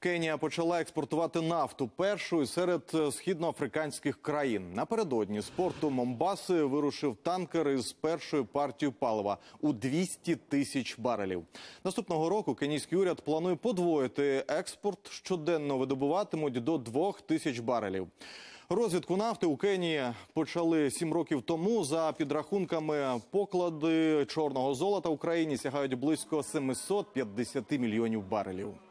Кенія почала експортувати нафту першою серед е, східноафриканських країн. Напередодні з порту Момбаси вирушив танкер із першою партією палива у 200 тисяч барелів. Наступного року кенійський уряд планує подвоїти експорт. Щоденно видобуватимуть до 2 тисяч барелів. Розвідку нафти у Кенії почали сім років тому. За підрахунками поклади чорного золота в Україні сягають близько 750 мільйонів барелів.